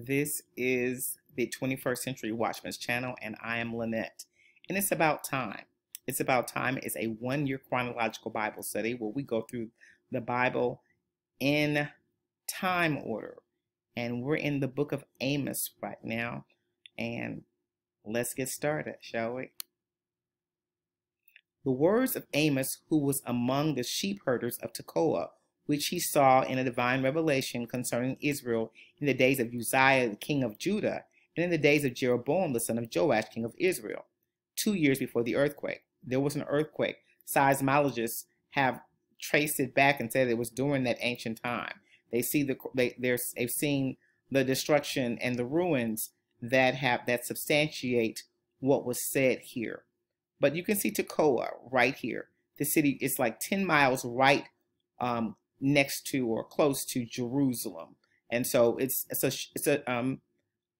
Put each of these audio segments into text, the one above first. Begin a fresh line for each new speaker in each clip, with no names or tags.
This is the 21st Century Watchmen's channel, and I am Lynette. And it's about time. It's about time It's a one year chronological Bible study where we go through the Bible in time order. And we're in the book of Amos right now. And let's get started, shall we? The words of Amos, who was among the sheep herders of Tekoa, which he saw in a divine revelation concerning Israel in the days of Uzziah, the king of Judah, and in the days of Jeroboam, the son of Joash, king of Israel, two years before the earthquake. There was an earthquake. Seismologists have traced it back and said it was during that ancient time. They see the they they've seen the destruction and the ruins that have that substantiate what was said here. But you can see Tekoa right here. The city is like 10 miles right um, next to or close to Jerusalem. And so it's it's a it's a um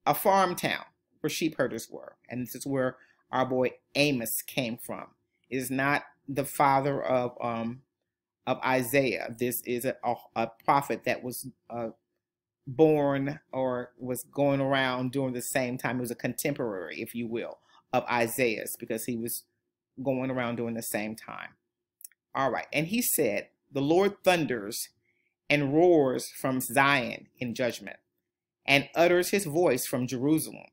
a farm town where sheep herders were. And this is where our boy Amos came from. It is not the father of um of Isaiah. This is a, a, a prophet that was uh, born or was going around during the same time. It was a contemporary, if you will, of Isaiah's because he was going around during the same time. All right. And he said, the Lord thunders and roars from Zion in judgment, and utters his voice from Jerusalem.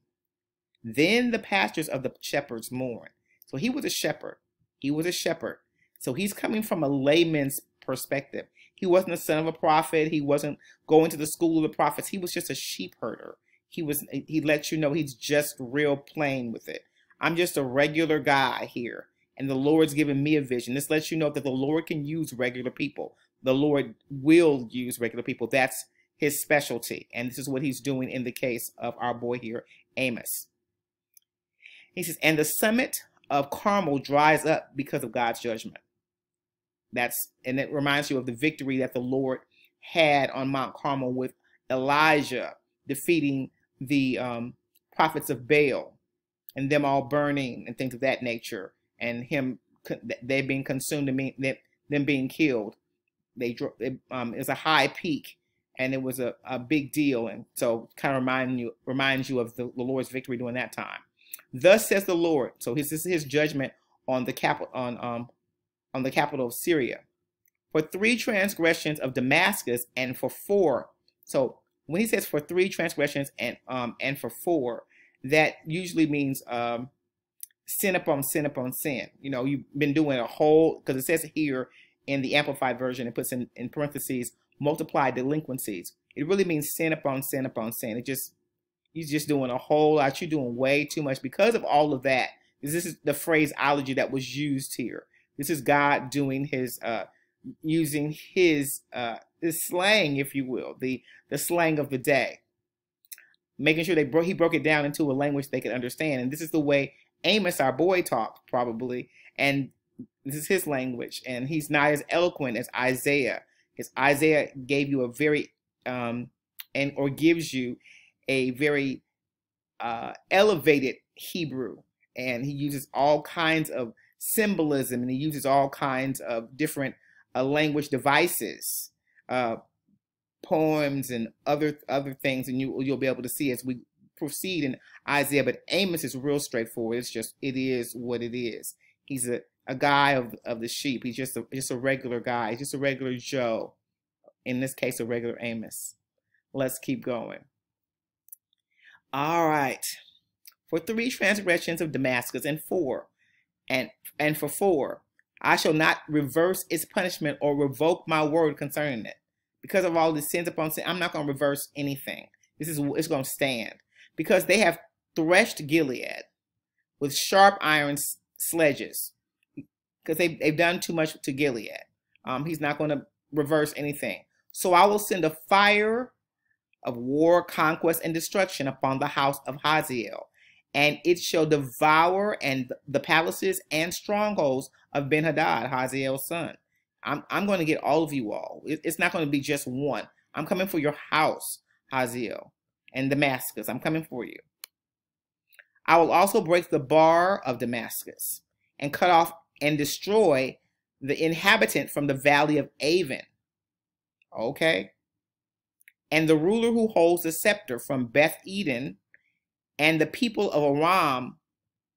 Then the pastures of the shepherds mourn. So he was a shepherd. He was a shepherd. So he's coming from a layman's perspective. He wasn't the son of a prophet. He wasn't going to the school of the prophets. He was just a sheep herder. He was he let you know he's just real plain with it. I'm just a regular guy here and the Lord's given me a vision. This lets you know that the Lord can use regular people. The Lord will use regular people. That's his specialty. And this is what he's doing in the case of our boy here, Amos. He says, and the summit of Carmel dries up because of God's judgment. That's and it reminds you of the victory that the Lord had on Mount Carmel with Elijah defeating the um, prophets of Baal and them all burning and things of that nature and him they being consumed and being, them being killed. They it, um, is a high peak, and it was a, a big deal, and so kind of remind you reminds you of the, the Lord's victory during that time. Thus says the Lord. So this is his judgment on the capital on um on the capital of Syria for three transgressions of Damascus and for four. So when he says for three transgressions and um and for four, that usually means um sin upon sin upon sin. You know, you've been doing a whole, because it says here in the Amplified Version, it puts in, in parentheses, multiply delinquencies. It really means sin upon sin upon sin. It just, you're just doing a whole lot. You're doing way too much because of all of that. This is the phraseology that was used here. This is God doing his, uh, using his, uh, his slang, if you will, the, the slang of the day making sure they broke he broke it down into a language they could understand and this is the way Amos, our boy, talked probably, and this is his language, and he's not as eloquent as Isaiah. Because Isaiah gave you a very um, and or gives you a very uh, elevated Hebrew, and he uses all kinds of symbolism, and he uses all kinds of different uh, language devices, uh, poems, and other other things, and you you'll be able to see as we proceed in Isaiah, but Amos is real straightforward. It's just it is what it is. He's a, a guy of, of the sheep. He's just a just a regular guy. He's just a regular Joe. In this case, a regular Amos. Let's keep going. All right. For three transgressions of Damascus and four, and and for four, I shall not reverse its punishment or revoke my word concerning it. Because of all the sins upon sin, I'm not going to reverse anything. This is it's going to stand because they have threshed Gilead with sharp iron sledges because they've, they've done too much to Gilead. Um, he's not going to reverse anything. So I will send a fire of war, conquest, and destruction upon the house of Hazael, and it shall devour and the palaces and strongholds of Ben-Hadad, Hazael's son. I'm, I'm going to get all of you all. It, it's not going to be just one. I'm coming for your house, Hazael and Damascus. I'm coming for you. I will also break the bar of Damascus and cut off and destroy the inhabitant from the valley of Aven. Okay. and the ruler who holds the scepter from Beth Eden, and the people of Aram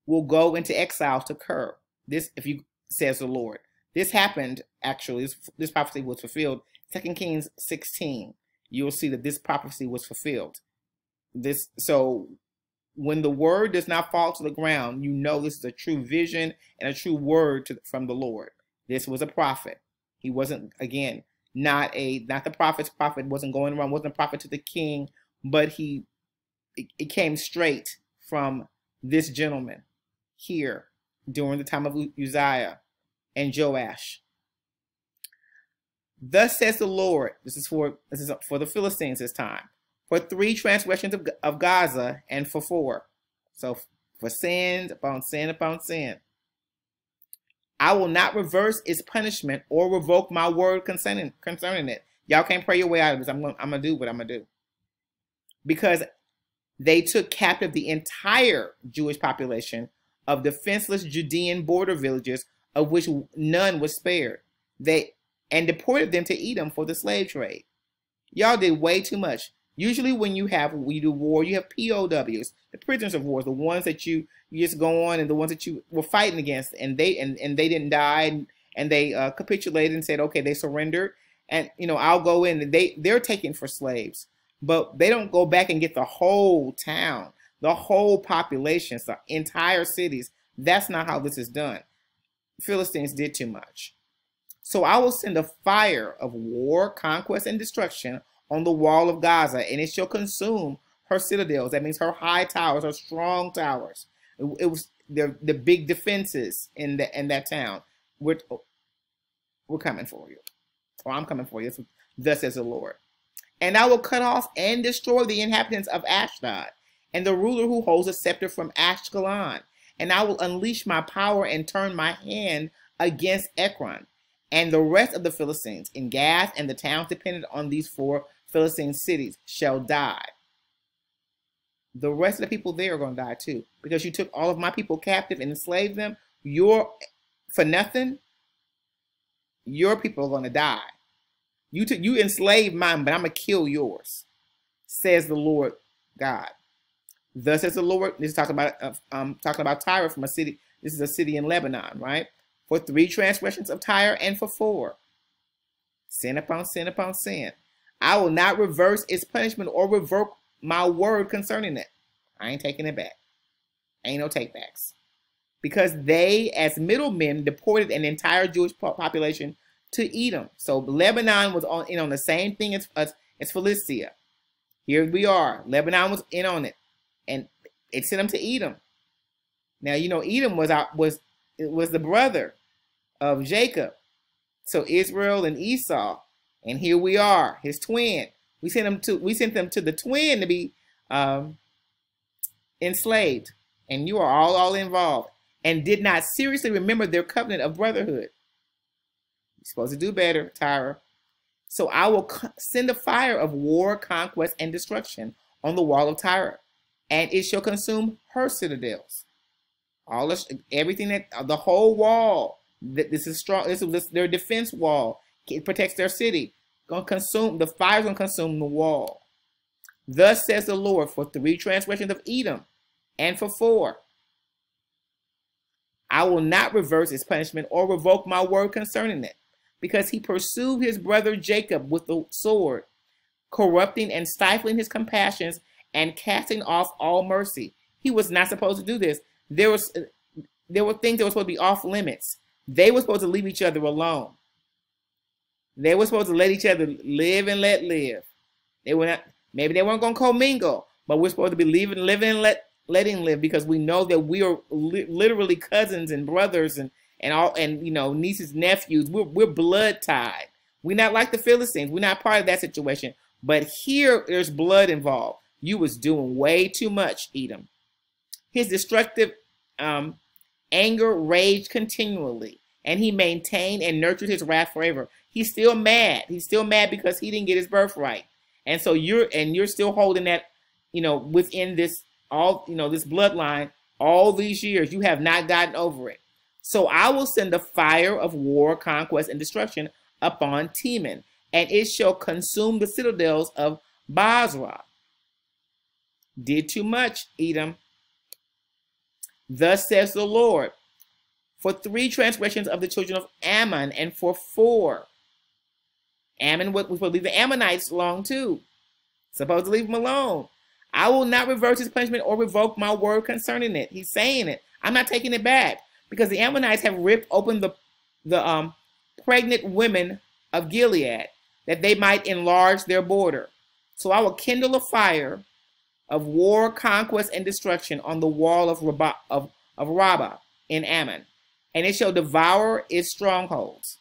will go into exile to Kir. This, if you says the Lord. This happened actually. This, this prophecy was fulfilled. Second Kings 16. You will see that this prophecy was fulfilled. This so when the word does not fall to the ground, you know this is a true vision and a true word to, from the Lord. This was a prophet. He wasn't again not a not the prophet's prophet wasn't going around wasn't a prophet to the king, but he it, it came straight from this gentleman here during the time of Uzziah and Joash. Thus says the Lord, this is for this is for the Philistines this time, for three transgressions of, of Gaza and for four. So for sins upon sin upon sin. I will not reverse its punishment or revoke my word concerning concerning it. Y'all can't pray your way out of this. I'm gonna, I'm gonna do what I'm gonna do. Because they took captive the entire Jewish population of defenseless Judean border villages, of which none was spared. They and deported them to Edom for the slave trade. Y'all did way too much. Usually, when you have we do war, you have POWs, the prisoners of war, the ones that you you just go on and the ones that you were fighting against, and they and, and they didn't die, and, and they uh, capitulated and said, okay, they surrendered, and you know I'll go in, they they're taken for slaves, but they don't go back and get the whole town, the whole population, the entire cities. That's not how this is done. Philistines did too much. So I will send a fire of war, conquest, and destruction on the wall of Gaza, and it shall consume her citadels. That means her high towers, her strong towers. It, it was the the big defenses in the in that town. We're we're coming for you, or I'm coming for you. Thus says the Lord. And I will cut off and destroy the inhabitants of Ashdod, and the ruler who holds a scepter from Ashkelon. And I will unleash my power and turn my hand against Ekron and the rest of the Philistines in Gath and the towns dependent on these four Philistine cities shall die. The rest of the people there are going to die too because you took all of my people captive and enslaved them. You're for nothing. Your people are going to die. You took you enslaved mine, but I'm gonna kill yours, says the Lord God. Thus says the Lord. This is talking about uh, um talking about Tyre from a city. This is a city in Lebanon, right? For three transgressions of Tyre and for four. Sin upon sin upon sin. I will not reverse its punishment or revoke my word concerning it. I ain't taking it back. Ain't no takebacks. Because they, as middlemen, deported an entire Jewish population to Edom. So Lebanon was on in on the same thing as, as, as Philistia. Here we are. Lebanon was in on it. And it sent them to Edom. Now you know Edom was out was was the brother of Jacob. So Israel and Esau and here we are, his twin. We sent them to we sent them to the twin to be um, enslaved, and you are all all involved, and did not seriously remember their covenant of brotherhood. You're supposed to do better, Tyra. So I will send a fire of war, conquest, and destruction on the wall of Tyre, and it shall consume her citadels. All this, everything that the whole wall. That This is strong. This is their defense wall it protects their city. Gonna consume the fire's gonna consume the wall. Thus says the Lord for three transgressions of Edom, and for four. I will not reverse his punishment or revoke my word concerning it, because he pursued his brother Jacob with the sword, corrupting and stifling his compassions and casting off all mercy. He was not supposed to do this. There was there were things that were supposed to be off limits. They were supposed to leave each other alone. They were supposed to let each other live and let live. They were not, maybe they weren't going to commingle, but we're supposed to be living, living and let, letting live because we know that we are li literally cousins and brothers and, and all, and, you know, nieces, nephews. We're, we're blood tied. We're not like the Philistines. We're not part of that situation. But here, there's blood involved. You was doing way too much, Edom. His destructive um, anger raged continually, and he maintained and nurtured his wrath forever he's still mad. He's still mad because he didn't get his birthright. And so you're and you're still holding that, you know, within this all, you know, this bloodline all these years. You have not gotten over it. So I will send the fire of war, conquest, and destruction upon Teman, and it shall consume the citadels of Bozrah. Did too much, Edom. Thus says the Lord, for three transgressions of the children of Ammon, and for four. Ammon was leave the Ammonites alone too. Supposed to leave them alone. I will not reverse his punishment or revoke my word concerning it. He's saying it. I'm not taking it back because the Ammonites have ripped open the the um, pregnant women of Gilead that they might enlarge their border. So I will kindle a fire of war, conquest, and destruction on the wall of Rabbah, of, of Rabbah in Ammon, and it shall devour its strongholds.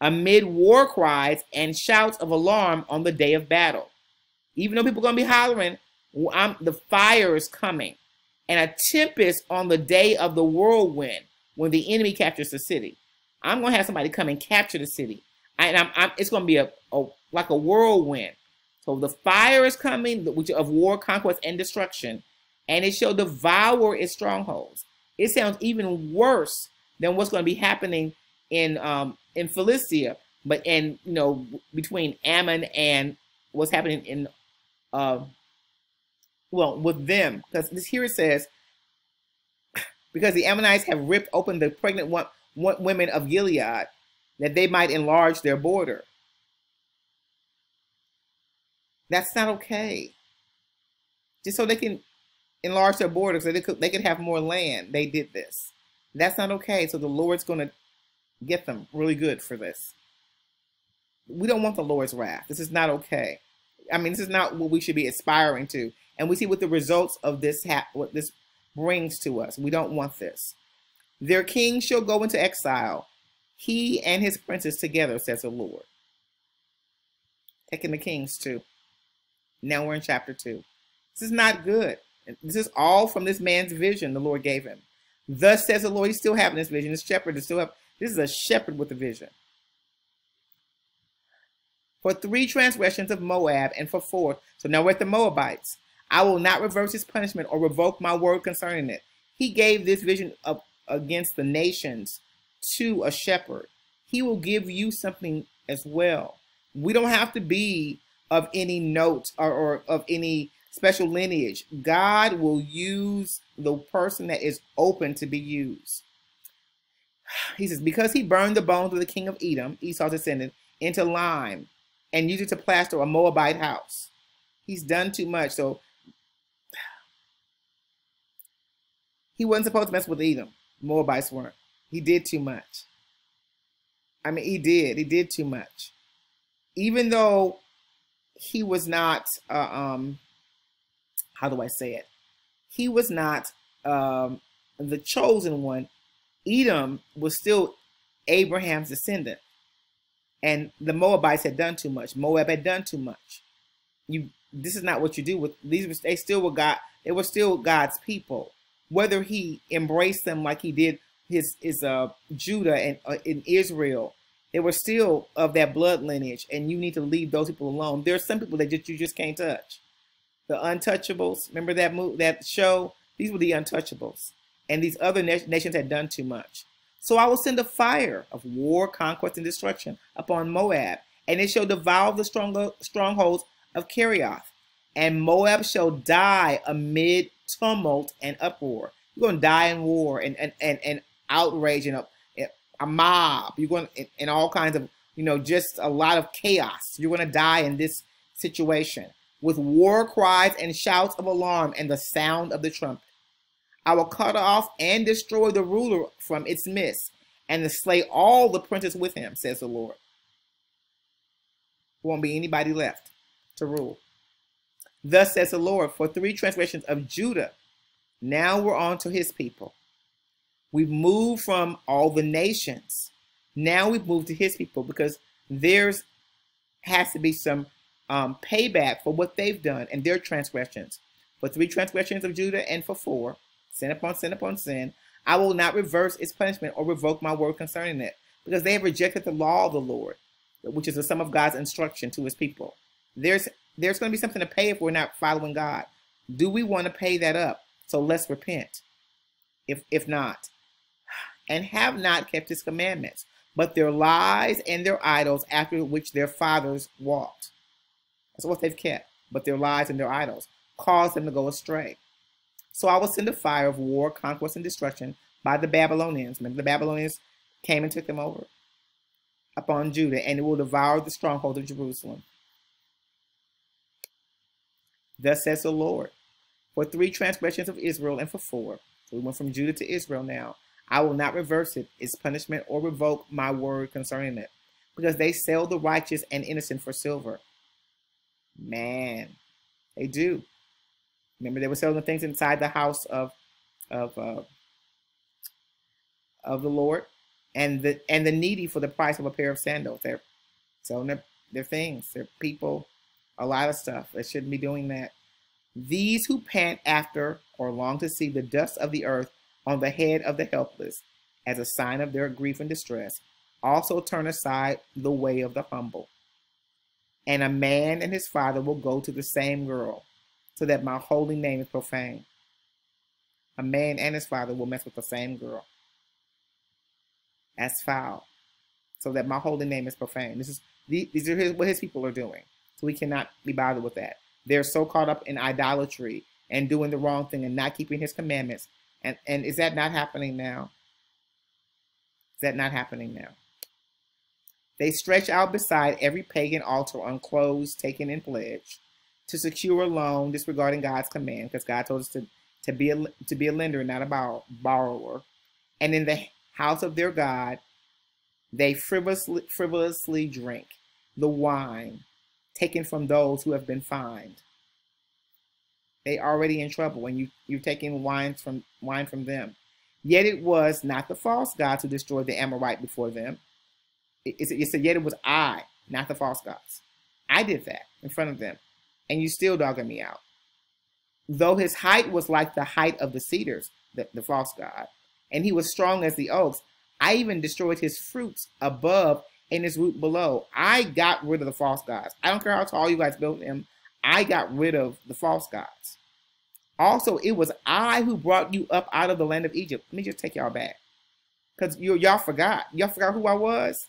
Amid war cries and shouts of alarm on the day of battle. Even though people are going to be hollering, I'm, the fire is coming. And a tempest on the day of the whirlwind when the enemy captures the city. I'm going to have somebody come and capture the city. And I'm, I'm, it's going to be a, a like a whirlwind. So the fire is coming, which of war, conquest, and destruction, and it shall devour its strongholds. It sounds even worse than what's going to be happening in um, in Philistia, but in you know between Ammon and what's happening in uh, well with them, because this here it says because the Ammonites have ripped open the pregnant one, women of Gilead, that they might enlarge their border. That's not okay. Just so they can enlarge their borders, so they could they could have more land. They did this. That's not okay. So the Lord's going to get them really good for this. We don't want the Lord's wrath. This is not okay. I mean, this is not what we should be aspiring to. And we see what the results of this what this brings to us. We don't want this. Their king shall go into exile, he and his princes together, says the Lord. Taking the kings too. Now we're in chapter 2. This is not good. This is all from this man's vision the Lord gave him. Thus says the Lord, he's still having this vision. This shepherd is still have this is a shepherd with a vision. For three transgressions of Moab and for four. So now we're at the Moabites. I will not reverse his punishment or revoke my word concerning it. He gave this vision of, against the nations to a shepherd. He will give you something as well. We don't have to be of any note or, or of any special lineage. God will use the person that is open to be used. He says, because he burned the bones of the king of Edom, Esau's descendant, into lime and used it to plaster a Moabite house. He's done too much. So he wasn't supposed to mess with Edom. Moabites weren't. He did too much. I mean, he did. He did too much. Even though he was not, uh, um, how do I say it? He was not um, the chosen one. Edom was still Abraham's descendant. And the Moabites had done too much. Moab had done too much. You, this is not what you do with these. They still were God. They were still God's people. Whether he embraced them like he did his his uh, Judah and uh, in Israel, they were still of that blood lineage, and you need to leave those people alone. There are some people that just you just can't touch. The Untouchables. Remember that move, that show? These were the Untouchables, and these other na nations had done too much. So I will send a fire of war, conquest, and destruction upon Moab, and it shall devour the strong, strongholds of Kerioth. And Moab shall die amid tumult and uproar. You're going to die in war and, and, and, and outrage and uh, a mob. You're going in all kinds of, you know, just a lot of chaos. You're going to die in this situation with war cries and shouts of alarm and the sound of the trumpet. I will cut off and destroy the ruler from its midst and to slay all the princes with him, says the Lord. Won't be anybody left to rule. Thus says the Lord, for three transgressions of Judah, now we're on to his people. We've moved from all the nations. Now we've moved to his people because there's has to be some um, payback for what they've done and their transgressions. For three transgressions of Judah and for four, sin upon sin upon sin, I will not reverse its punishment or revoke my word concerning it, because they have rejected the law of the Lord, which is the sum of God's instruction to his people. There's there's going to be something to pay if we're not following God. Do we want to pay that up? So let's repent. If if not, and have not kept his commandments, but their lies and their idols after which their fathers walked. That's what they've kept. But their lies and their idols caused them to go astray. So I will send a fire of war, conquest, and destruction by the Babylonians. Remember, the Babylonians came and took them over upon Judah, and it will devour the stronghold of Jerusalem. Thus says the Lord, for three transgressions of Israel and for four. So we went from Judah to Israel now. I will not reverse it, its punishment, or revoke my word concerning it, because they sell the righteous and innocent for silver. Man, they do. Remember, they were selling things inside the house of of uh, of the Lord, and the and the needy for the price of a pair of sandals. They're selling their, their things, their people, a lot of stuff. They shouldn't be doing that. These who pant after or long to see the dust of the earth on the head of the helpless as a sign of their grief and distress, also turn aside the way of the humble. And a man and his father will go to the same girl, so that my holy name is profaned. A man and his father will mess with the same girl. That's foul. So that my holy name is profaned. This is these are his, what his people are doing. So we cannot be bothered with that. They're so caught up in idolatry and doing the wrong thing and not keeping his commandments. And, and is that not happening now? Is that not happening now? They stretch out beside every pagan altar on clothes taken in pledge to secure a loan, disregarding God's command, because God told us to, to be a to be a lender, not a borrow, borrower. And in the house of their God, they frivolously, frivolously drink the wine taken from those who have been fined. They already in trouble when you, you're taking wine from wine from them. Yet it was not the false gods who destroyed the Amorite before them. It, it, said, yet it was I, not the false gods. I did that in front of them, and you still dogging me out. Though his height was like the height of the cedars, the, the false god, and he was strong as the oaks, I even destroyed his fruits above and his root below. I got rid of the false gods. I don't care how tall you guys built him. I got rid of the false gods. Also, it was I who brought you up out of the land of Egypt. Let me just take y'all back. Because y'all forgot. Y'all forgot who I was.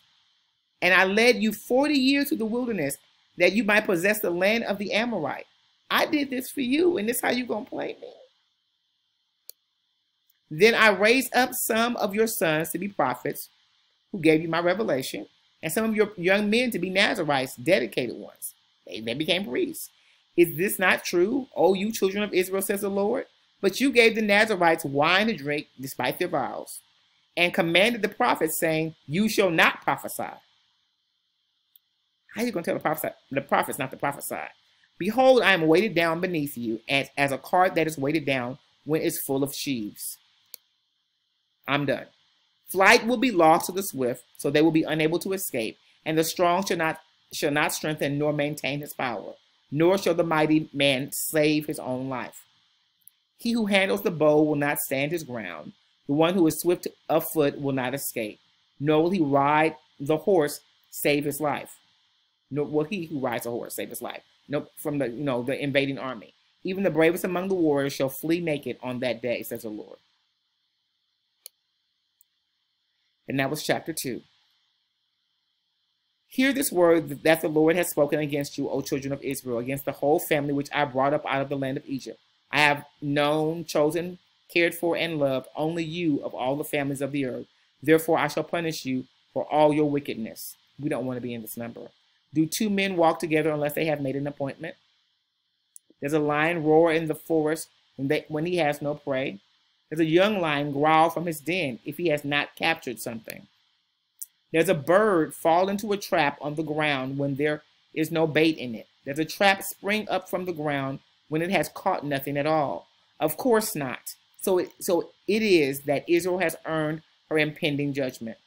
And I led you 40 years through the wilderness that you might possess the land of the Amorite. I did this for you, and this how you gonna play me. Then I raised up some of your sons to be prophets, who gave you my revelation, and some of your young men to be Nazarites, dedicated ones. They, they became priests. Is this not true, O you children of Israel, says the Lord? But you gave the Nazarites wine to drink despite their vows, and commanded the prophets, saying, You shall not prophesy. How are you going to tell the prophets, the prophets not to prophesy? Behold, I am weighted down beneath you as, as a cart that is weighted down when it's full of sheaves. I'm done. Flight will be lost to the swift, so they will be unable to escape, and the strong shall not shall not strengthen nor maintain his power, nor shall the mighty man save his own life. He who handles the bow will not stand his ground. The one who is swift of foot will not escape, nor will he ride the horse save his life. Nor will he who rides a horse save his life. No, from the you know the invading army. Even the bravest among the warriors shall flee naked on that day, says the Lord. And that was chapter 2. Hear this word that the Lord has spoken against you, O children of Israel, against the whole family which I brought up out of the land of Egypt. I have known, chosen, cared for, and loved only you of all the families of the earth. Therefore I shall punish you for all your wickedness. We don't want to be in this number. Do two men walk together unless they have made an appointment? Does a lion roar in the forest when, they, when he has no prey? Does a young lion growl from his den if he has not captured something? Does a bird fall into a trap on the ground when there is no bait in it? Does a trap spring up from the ground when it has caught nothing at all? Of course not. So it, so it is that Israel has earned her impending judgment.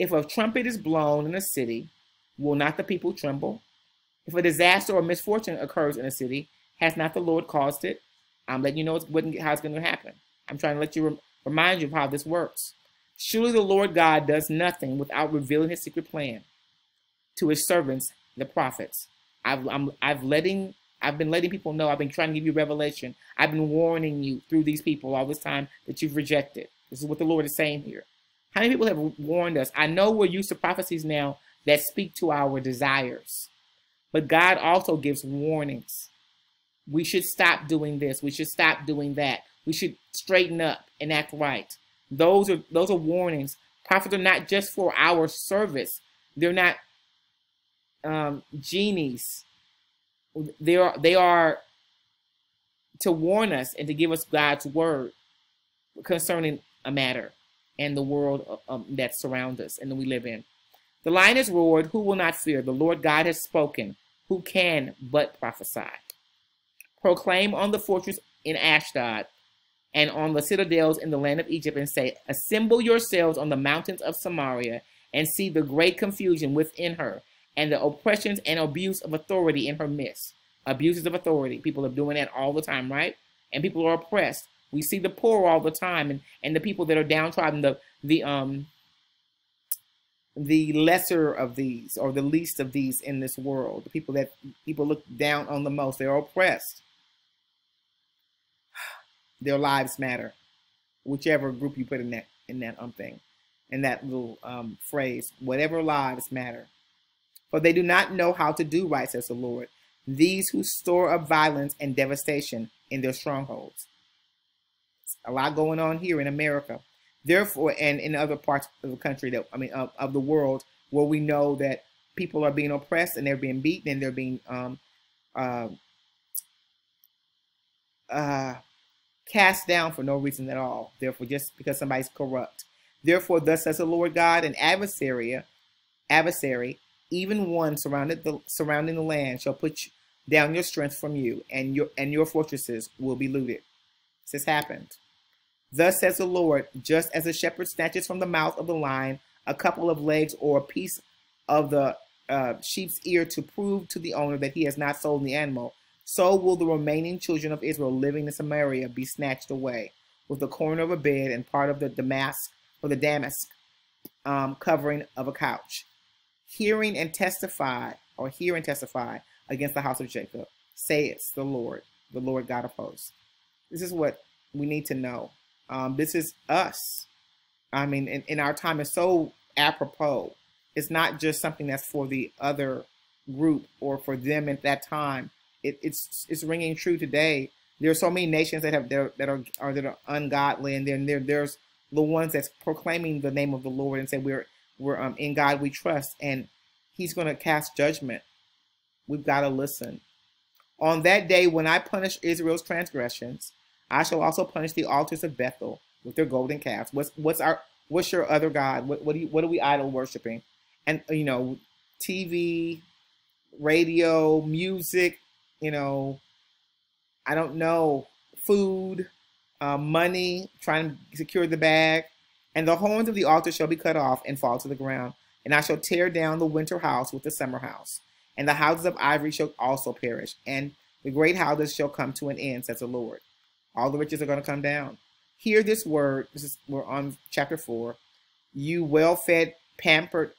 If a trumpet is blown in a city, will not the people tremble? If a disaster or misfortune occurs in a city, has not the Lord caused it? I'm letting you know how it's going to happen. I'm trying to let you remind you of how this works. Surely the Lord God does nothing without revealing his secret plan to his servants, the prophets. I've, I'm, I've letting, I've been letting people know. I've been trying to give you revelation. I've been warning you through these people all this time that you've rejected. This is what the Lord is saying here. How many people have warned us? I know we're used to prophecies now that speak to our desires. But God also gives warnings. We should stop doing this. We should stop doing that. We should straighten up and act right. Those are those are warnings. Prophets are not just for our service. They're not um, genies. They are they are to warn us and to give us God's word concerning a matter and the world um, that surrounds us and that we live in. The lion has roared, who will not fear? The Lord God has spoken, who can but prophesy? Proclaim on the fortress in Ashdod and on the citadels in the land of Egypt and say, Assemble yourselves on the mountains of Samaria and see the great confusion within her and the oppressions and abuse of authority in her midst. Abuses of authority. People are doing that all the time, right? And people are oppressed. We see the poor all the time and, and the people that are downtrodden, the the um the lesser of these or the least of these in this world, the people that people look down on the most, they're oppressed. Their lives matter. Whichever group you put in that in that um thing, in that little um, phrase, whatever lives matter. For they do not know how to do right, says the Lord. These who store up violence and devastation in their strongholds. A lot going on here in America. Therefore, and in other parts of the country that I mean of, of the world, where we know that people are being oppressed and they're being beaten and they're being um, uh, uh, cast down for no reason at all. Therefore, just because somebody's corrupt. Therefore, thus says the Lord God, an adversary, adversary, even one surrounded the surrounding the land, shall put down your strength from you, and your and your fortresses will be looted. This has happened. Thus says the Lord, just as a shepherd snatches from the mouth of the lion a couple of legs or a piece of the uh, sheep's ear to prove to the owner that he has not sold the animal, so will the remaining children of Israel living in Samaria be snatched away, with the corner of a bed and part of the damask or the damask um, covering of a couch. Hearing and testify, or hear and testify against the house of Jacob, says the Lord, the Lord God of hosts. This is what we need to know. Um, this is us. I mean, in, our time is so apropos. It's not just something that's for the other group or for them at that time. It, it's it's ringing true today. There are so many nations that have that are, are that are ungodly, and then there there's the ones that's proclaiming the name of the Lord and say we're we're um, in God we trust, and He's going to cast judgment. We've got to listen. On that day, when I punish Israel's transgressions, I shall also punish the altars of Bethel with their golden calves. What's what's our what's your other god? What what, do you, what are we idol worshiping? And you know, TV, radio, music, you know, I don't know, food, uh, money, trying to secure the bag. And the horns of the altar shall be cut off and fall to the ground. And I shall tear down the winter house with the summer house. And the houses of ivory shall also perish. And the great houses shall come to an end, says the Lord. All the riches are going to come down. Hear this word. This is we're on chapter four. You well-fed, pampered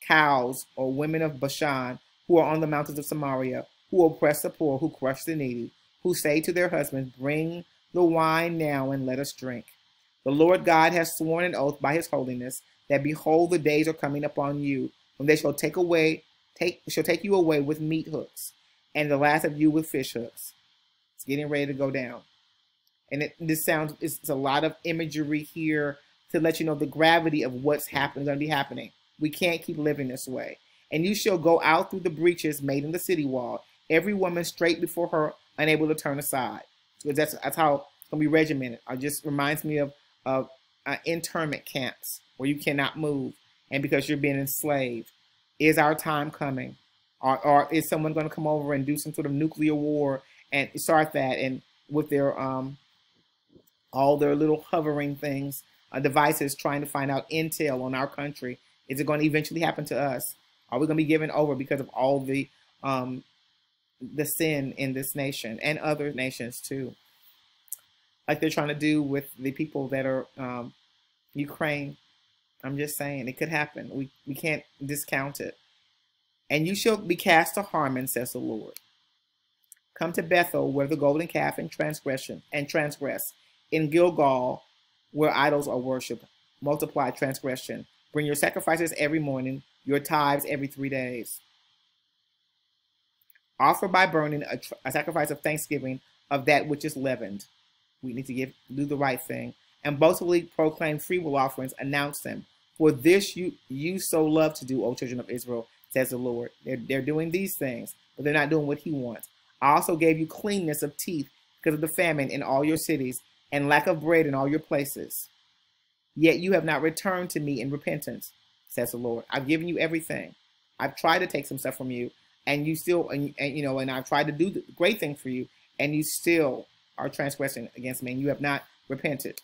cows or women of Bashan who are on the mountains of Samaria, who oppress the poor, who crush the needy, who say to their husbands, Bring the wine now and let us drink. The Lord God has sworn an oath by his holiness that behold the days are coming upon you when they shall take away take shall take you away with meat hooks, and the last of you with fish hooks. It's getting ready to go down. And it, this sounds, it's a lot of imagery here to let you know the gravity of what's happening, going to be happening. We can't keep living this way. And you shall go out through the breaches made in the city wall, every woman straight before her, unable to turn aside. So that's, that's how it's going to be regimented. It just reminds me of, of uh, internment camps where you cannot move. And because you're being enslaved, is our time coming? Or, or is someone going to come over and do some sort of nuclear war and start that and with their um, all their little hovering things, uh, devices trying to find out intel on our country. Is it going to eventually happen to us? Are we going to be given over because of all the um, the sin in this nation and other nations too? Like they're trying to do with the people that are um, Ukraine. I'm just saying it could happen. We we can't discount it. And you shall be cast to Harmon, says the Lord. Come to Bethel, where the golden calf and transgression and transgress in Gilgal, where idols are worshipped, multiply transgression. Bring your sacrifices every morning, your tithes every three days. Offer by burning a, a sacrifice of thanksgiving of that which is leavened. We need to give do the right thing. And boastfully proclaim free will offerings, announce them. For this you you so love to do, O children of Israel, says the Lord. They're, they're doing these things, but they're not doing what he wants. I also gave you cleanness of teeth because of the famine in all your cities and lack of bread in all your places. Yet you have not returned to me in repentance, says the Lord. I've given you everything. I've tried to take some stuff from you, and you still, and, and you know, and I've tried to do the great thing for you, and you still are transgressing against me, and you have not repented.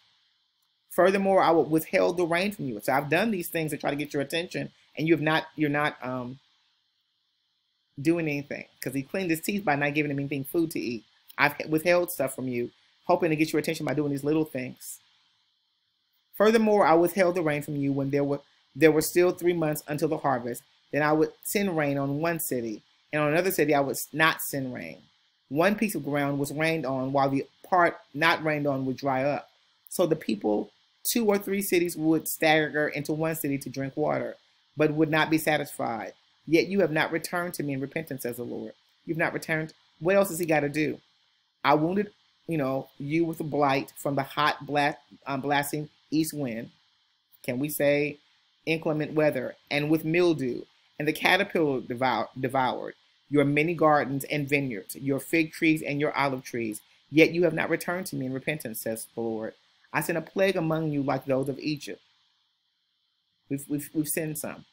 Furthermore, I will withheld the rain from you. So I've done these things to try to get your attention, and you have not, you're not um, doing anything because he cleaned his teeth by not giving him anything food to eat. I've withheld stuff from you, hoping to get your attention by doing these little things. Furthermore, I withheld the rain from you when there were there were still three months until the harvest. Then I would send rain on one city, and on another city I would not send rain. One piece of ground was rained on, while the part not rained on would dry up. So the people, two or three cities would stagger into one city to drink water, but would not be satisfied. Yet you have not returned to me in repentance, says the Lord. You've not returned. What else has he got to do? I wounded, you know, you with a blight from the hot blast, um, blasting east wind. Can we say inclement weather and with mildew and the caterpillar devour, devoured your many gardens and vineyards, your fig trees and your olive trees. Yet you have not returned to me in repentance, says the Lord. I sent a plague among you like those of Egypt. We've, we've, we've seen some.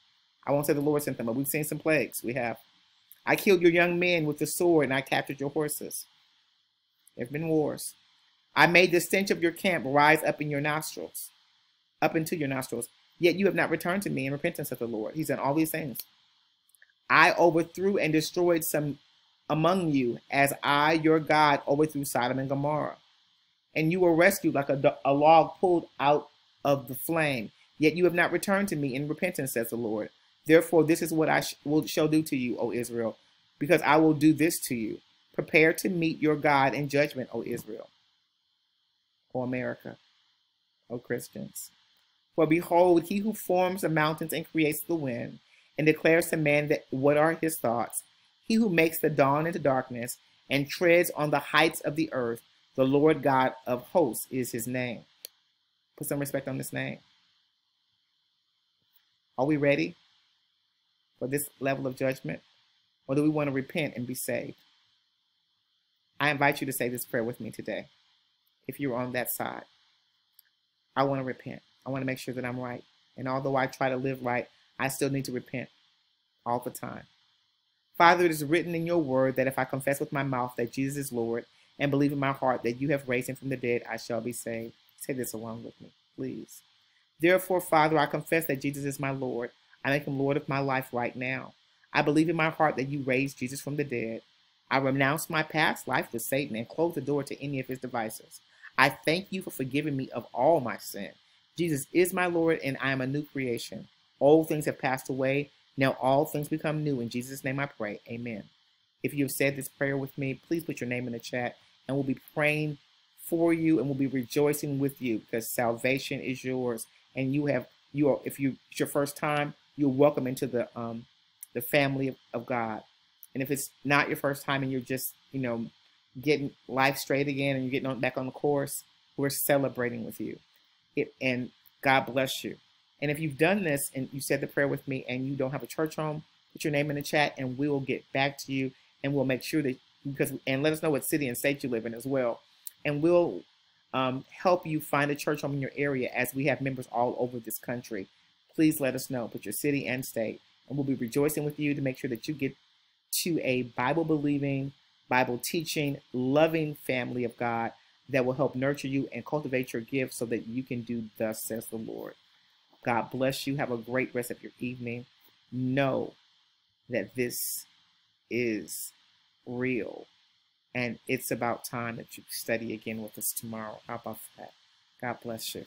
I won't say the Lord sent them, but we've seen some plagues. We have. I killed your young men with the sword, and I captured your horses. There have been wars. I made the stench of your camp rise up in your nostrils, up into your nostrils. Yet you have not returned to me in repentance of the Lord. He's done all these things. I overthrew and destroyed some among you, as I, your God, overthrew Sodom and Gomorrah. And you were rescued like a, a log pulled out of the flame. Yet you have not returned to me in repentance, says the Lord. Therefore, this is what I sh will shall do to you, O Israel, because I will do this to you. Prepare to meet your God in judgment, O Israel, O America, O Christians. For behold, he who forms the mountains and creates the wind, and declares to man that what are his thoughts, he who makes the dawn into darkness, and treads on the heights of the earth, the Lord God of hosts is his name. Put some respect on this name. Are we ready for this level of judgment? Or do we want to repent and be saved? I invite you to say this prayer with me today. If you're on that side, I want to repent. I want to make sure that I'm right. And although I try to live right, I still need to repent all the time. Father, it is written in your word that if I confess with my mouth that Jesus is Lord and believe in my heart that you have raised him from the dead, I shall be saved. Say this along with me, please. Therefore, Father, I confess that Jesus is my Lord. I make him Lord of my life right now. I believe in my heart that you raised Jesus from the dead. I renounce my past life with Satan and close the door to any of his devices. I thank you for forgiving me of all my sin. Jesus is my Lord, and I am a new creation. Old things have passed away. Now all things become new. In Jesus' name I pray. Amen. If you have said this prayer with me, please put your name in the chat, and we'll be praying for you, and we'll be rejoicing with you because salvation is yours. And you have you are if you it's your first time, you're welcome into the um the family of, of God. And if it's not your first time and you're just, you know, getting life straight again and you're getting on, back on the course, we're celebrating with you. It, and God bless you. And if you've done this and you said the prayer with me and you don't have a church home, put your name in the chat and we will get back to you and we'll make sure that because and let us know what city and state you live in as well. And we'll um, help you find a church home in your area as we have members all over this country. Please let us know. Put your city and state. And we'll be rejoicing with you to make sure that you get to a Bible believing, Bible teaching, loving family of God that will help nurture you and cultivate your gifts so that you can do thus says the Lord. God bless you. Have a great rest of your evening. Know that this is real. And it's about time that you study again with us tomorrow. How about that? God bless you.